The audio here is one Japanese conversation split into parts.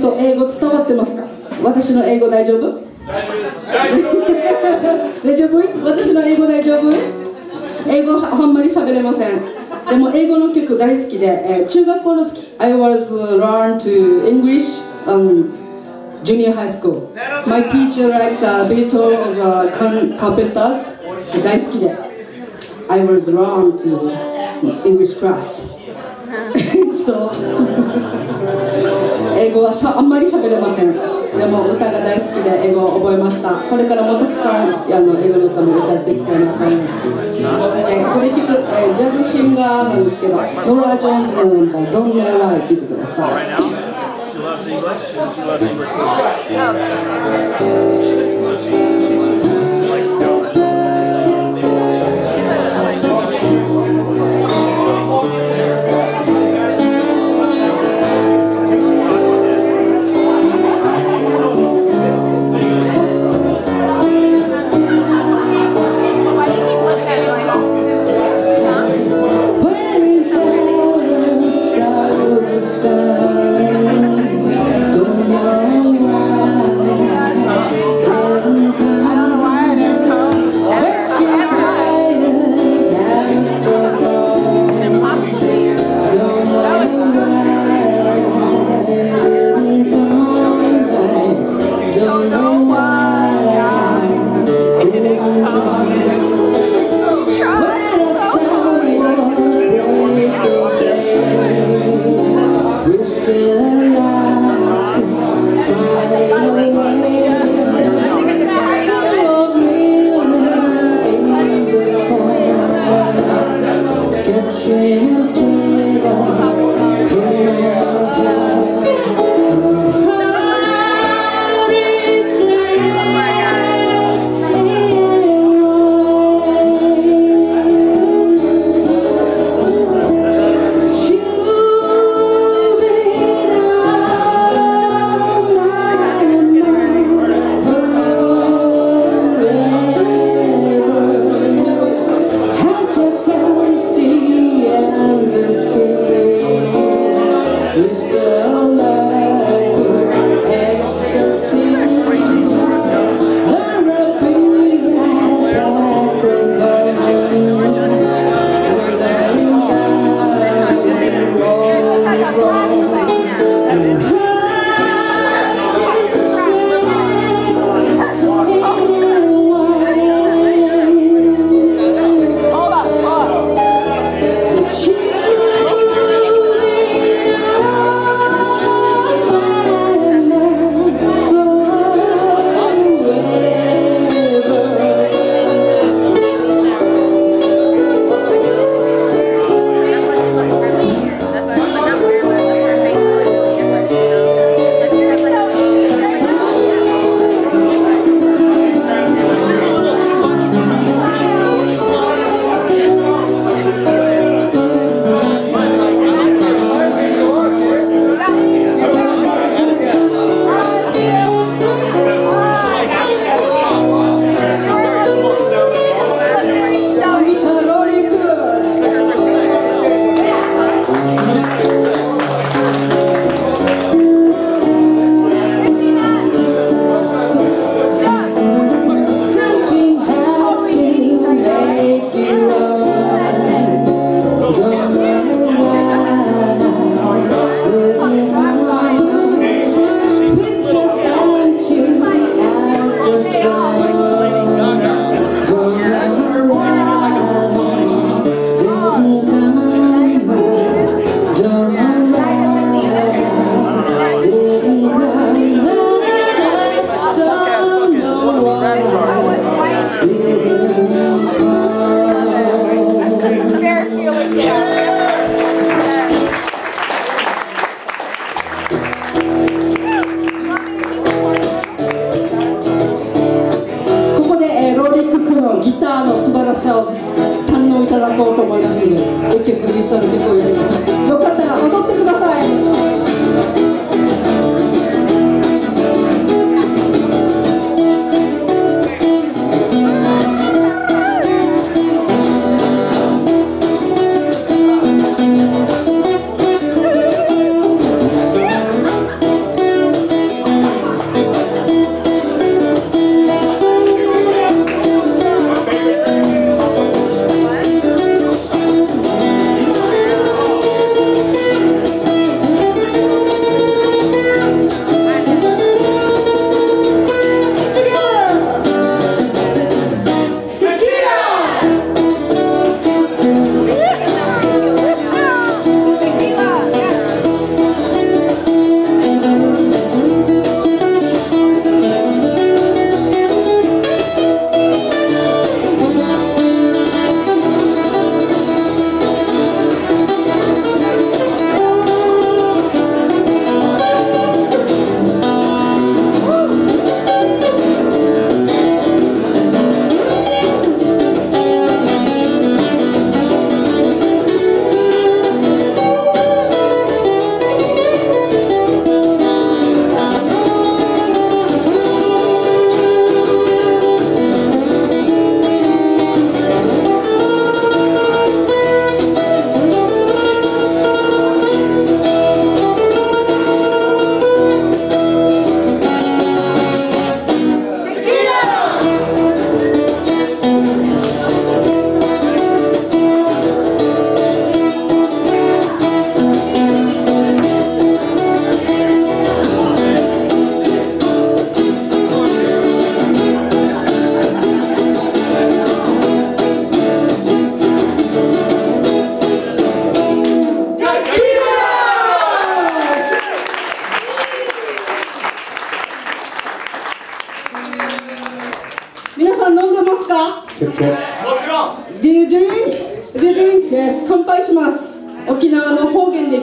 語英語伝わってますか私の英語大丈夫大丈夫私の英語大丈夫英語あんまり喋れませんでも英語の曲大好きで、えー中学校の時 I was learn to English、um, junior high school My teacher likes uh, Beatles, uh, Car- Carpenters 大好きで I was learn to English class 英語はしゃあんまり喋れません。でも歌が大好きで英語を覚えました。これからもたくさんあの英語の歌も歌っていきたいなと思います、えーこれ聞く、えージャズシンガーなんですけどノラ・ジョーンズのナンバー「Don't Know Why」聞いてください。She loves English. And she loves English. So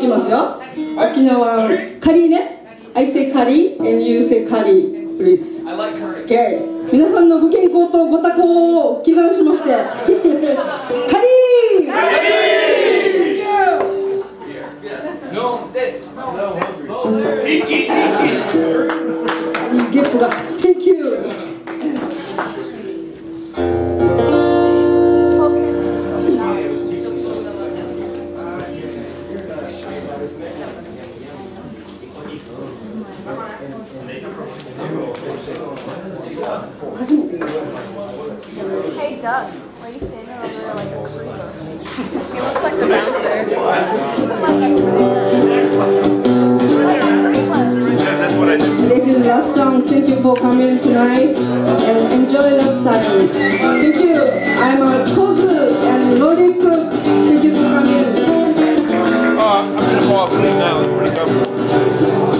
ますよ。沖縄、カリーね。I say カリー and you say カリー please. Okay. 皆さんのご健康とご多幸を祈願しまして。カリー Looks like the. This is the last song. Thank you for coming tonight and enjoy the time. Thank you. I'm a Kozu and Lori Cook. Thank you for coming. Oh, I'm gonna fall asleep now. Pretty comfortable.